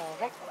correct.